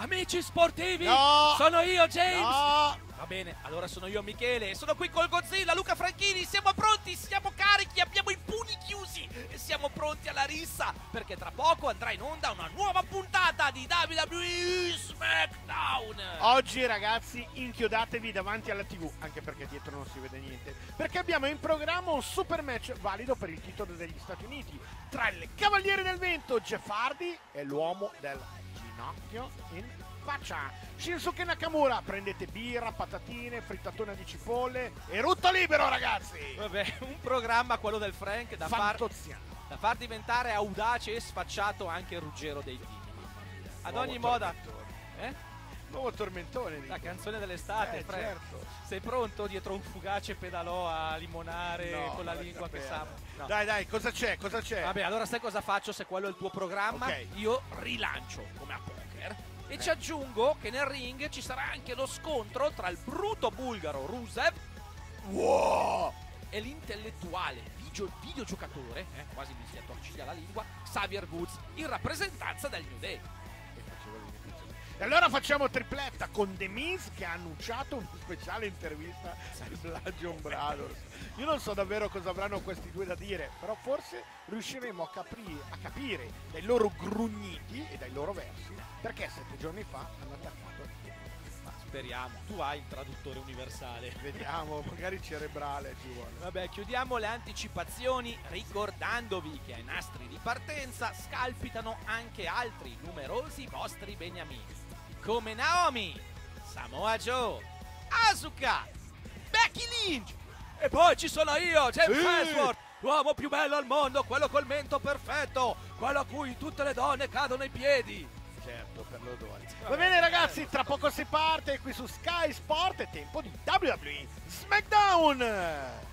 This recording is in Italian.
Amici sportivi, No. sono io James. No! Va bene, allora sono io Michele, sono qui col Godzilla, Luca Franchini, siamo pronti, siamo carichi, abbiamo i puni chiusi e siamo pronti alla rissa perché tra poco andrà in onda una nuova puntata di WWE SmackDown. Oggi ragazzi inchiodatevi davanti alla tv, anche perché dietro non si vede niente, perché abbiamo in programma un super match valido per il titolo degli Stati Uniti tra il Cavaliere del Vento Jeff Hardy e l'uomo del ginocchio in faccia. Shinsuke Nakamura, prendete birra, patatine, frittatina di cipolle e rutto libero ragazzi! Vabbè, un programma, quello del Frank, da far, da far diventare audace e sfacciato anche il Ruggero dei Timi. Ad ogni modo, eh? Nuovo tormentone. La canzone dell'estate, Eh, Frank. certo. Sei pronto dietro un fugace pedalò a limonare No, con la lingua che sa? No. Dai, dai, cosa c'è? Cosa c'è? Vabbè, allora sai cosa faccio se quello è il tuo programma? Ok. Io rilancio come a poker e ci aggiungo che nel ring ci sarà anche lo scontro tra il bruto bulgaro Rusev Wow! e l'intellettuale video- videogiocatore, eh, quasi mi si attorciglia la lingua, Xavier Woods in rappresentanza del New Day. E allora facciamo tripletta con The Miz che ha annunciato una speciale intervista al Bludgeon Brothers. Io non so davvero cosa avranno questi due da dire, però forse riusciremo a, capri- a capire dai loro grugniti e dai loro versi perché sette giorni fa hanno attaccato. Ma speriamo, tu hai il traduttore universale. Vediamo, magari cerebrale ci vuole. Vabbè, chiudiamo le anticipazioni ricordandovi che ai nastri di partenza scalpitano anche altri numerosi vostri beniamini, come Naomi, Samoa Joe, Asuka, Becky Lynch e poi ci sono io, James Sì. Ellsworth, l'uomo più bello al mondo, quello col mento perfetto, quello a cui tutte le donne cadono ai piedi. Certo, per l'odore. Va bene ragazzi, tra poco si parte qui su Sky Sport, è tempo di WWE SmackDown!